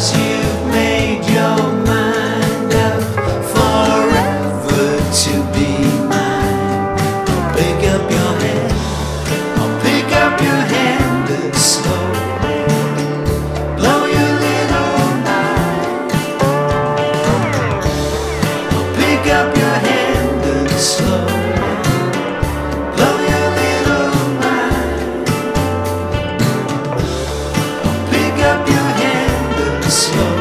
was you. canção.